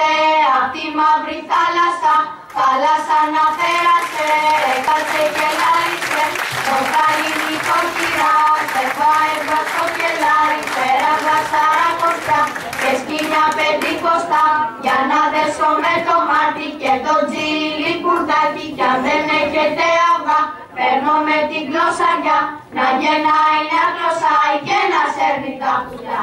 έρχεται απ' τη μαύρη θάλασσα Θάλασσα να πέρασε, έκατσε και λάρισε Το χαλινί κοκκυρά, σε πάει μπρος στο κελάρι Πέρα βλασάρα κοστά και σκύλια πεντηκοστά Για να δέσω με το μάτι και το τζίλι κουρτάκι Κι αν δεν έχετε αυγά, παίρνω με την γλώσσα για Να γεννάει να γλωσσάει και να σέρνει τα πουλιά